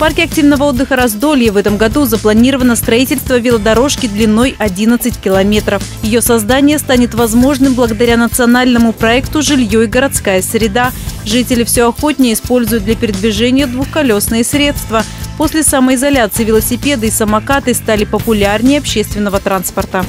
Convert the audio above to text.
парке активного отдыха «Раздолье» в этом году запланировано строительство велодорожки длиной 11 километров. Ее создание станет возможным благодаря национальному проекту «Жилье и городская среда». Жители все охотнее используют для передвижения двухколесные средства. После самоизоляции велосипеды и самокаты стали популярнее общественного транспорта.